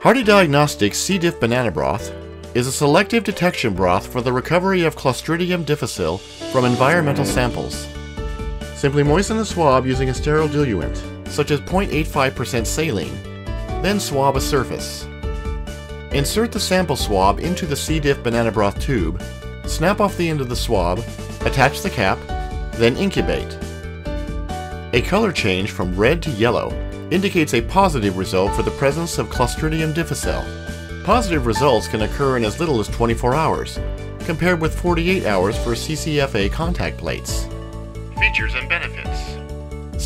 Hardy Diagnostics C. diff banana broth is a selective detection broth for the recovery of Clostridium difficile from environmental samples. Simply moisten the swab using a sterile diluent, such as 0.85% saline, then swab a surface. Insert the sample swab into the C. diff banana broth tube, snap off the end of the swab, attach the cap, then incubate. A color change from red to yellow indicates a positive result for the presence of Clostridium difficile. Positive results can occur in as little as 24 hours, compared with 48 hours for CCFA contact plates. Features and benefits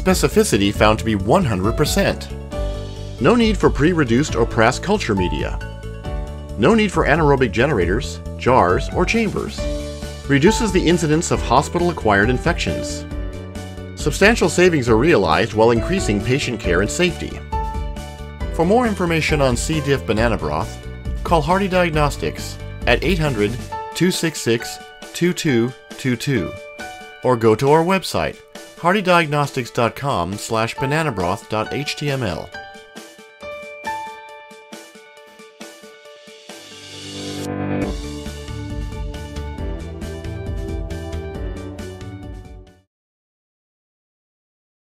Specificity found to be 100%. No need for pre-reduced or pressed culture media. No need for anaerobic generators, jars, or chambers. Reduces the incidence of hospital-acquired infections. Substantial savings are realized while increasing patient care and safety. For more information on C. diff banana broth, call Hardy Diagnostics at 800 266 2222 or go to our website hardydiagnostics.com slash bananabroth.html.